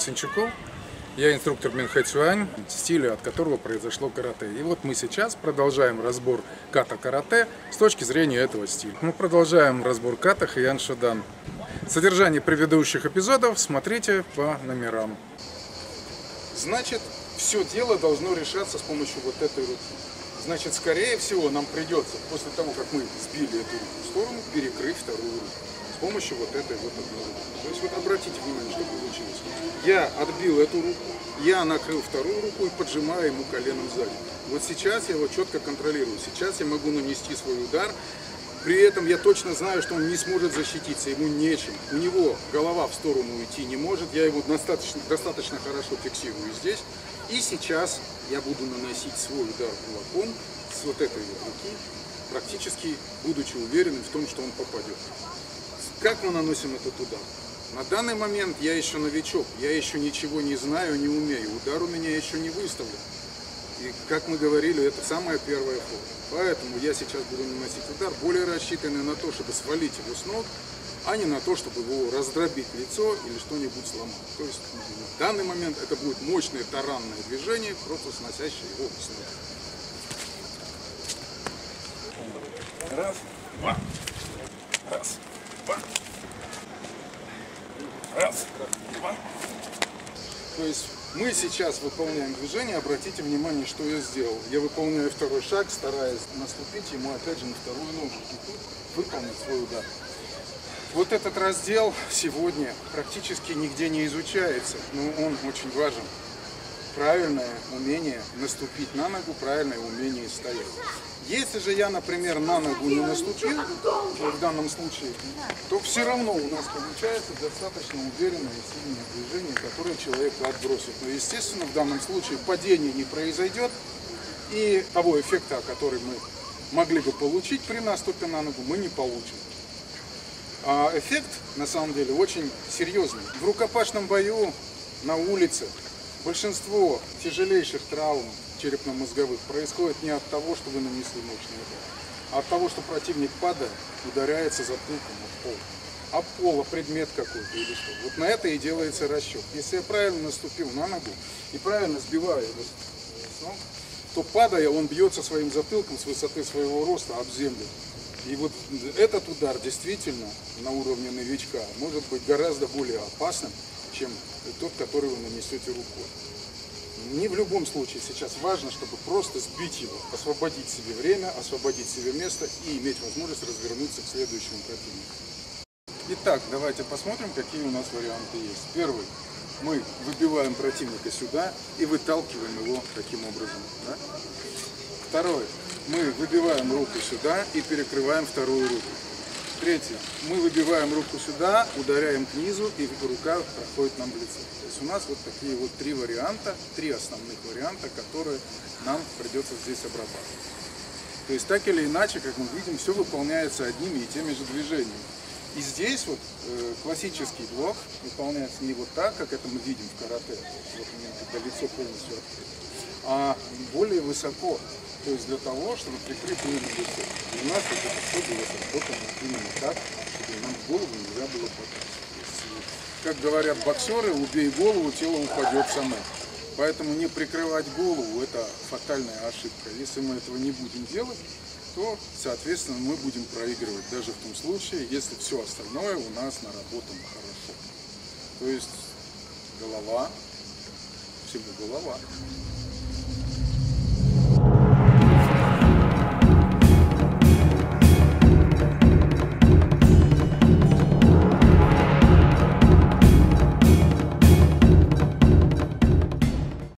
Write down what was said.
Синчуков. Я инструктор Минхайцюань, стиля от которого произошло карате. И вот мы сейчас продолжаем разбор ката-карате с точки зрения этого стиля. Мы продолжаем разбор ката Хиян Шодан. Содержание предыдущих эпизодов смотрите по номерам. Значит, все дело должно решаться с помощью вот этой руки. Значит, скорее всего, нам придется, после того, как мы сбили эту сторону, перекрыть вторую руку помощью вот этой вот одной. То есть вот обратите внимание, что получилось. Я отбил эту руку, я накрыл вторую руку и поджимаю ему коленом сзади. Вот сейчас я его четко контролирую. Сейчас я могу нанести свой удар. При этом я точно знаю, что он не сможет защититься, ему нечем. У него голова в сторону уйти не может. Я его достаточно, достаточно хорошо фиксирую здесь. И сейчас я буду наносить свой удар кулаком с вот этой руки, практически будучи уверенным в том, что он попадет. Как мы наносим этот удар? На данный момент я еще новичок, я еще ничего не знаю, не умею. Удар у меня еще не выставлен. И, как мы говорили, это самая первая форма. Поэтому я сейчас буду наносить удар, более рассчитанный на то, чтобы свалить его с ног, а не на то, чтобы его раздробить лицо или что-нибудь сломать. То есть в данный момент это будет мощное таранное движение, просто сносящее его с ног. Раз, два, раз, раз, два. То есть мы сейчас выполняем движение, обратите внимание, что я сделал. Я выполняю второй шаг, стараясь наступить ему опять же на вторую ногу и тут выполнить свой удар. Вот этот раздел сегодня практически нигде не изучается, но он очень важен. Правильное умение наступить на ногу, правильное умение стоять. Если же я, например, на ногу не наступил, в данном случае, то все равно у нас получается достаточно уверенное и сильное движение, которое человека отбросит. Но, естественно, в данном случае падение не произойдет, и того эффекта, который мы могли бы получить при наступе на ногу, мы не получим. А эффект, на самом деле, очень серьезный. В рукопашном бою на улице большинство тяжелейших травм черепно-мозговых происходит не от того, что вы нанесли мощный удар, а от того, что противник падая ударяется затылком об пол. Об пола предмет какой-то или что. Вот на это и делается расчет. Если я правильно наступил на ногу и правильно сбиваю его с ног, то падая он бьется своим затылком с высоты своего роста об землю. И вот этот удар действительно на уровне новичка может быть гораздо более опасным, чем тот, который вы нанесете рукой. Не в любом случае сейчас важно, чтобы просто сбить его, освободить себе время, освободить себе место и иметь возможность развернуться к следующему противнику. Итак, давайте посмотрим, какие у нас варианты есть. Первый. Мы выбиваем противника сюда и выталкиваем его таким образом. Да? Второе. Мы выбиваем руку сюда и перекрываем вторую руку. Третье. Мы выбиваем руку сюда, ударяем к низу, и рука проходит нам в лицо. То есть у нас вот такие вот три варианта, три основных варианта, которые нам придется здесь обрабатывать. То есть так или иначе, как мы видим, все выполняется одними и теми же движениями. И здесь вот э, классический блок выполняется не вот так, как это мы видим в карате, вот у меня когда лицо полностью открыто, а более высоко. То есть для того, чтобы прикрыть лицо. И у нас это все было сработано именно так, чтобы нам голову нельзя было попасть. Как говорят боксеры, убей голову, тело упадет само. Поэтому не прикрывать голову – это фатальная ошибка. Если мы этого не будем делать, то, соответственно, мы будем проигрывать даже в том случае, если все остальное у нас наработано хорошо. То есть голова, всего голова.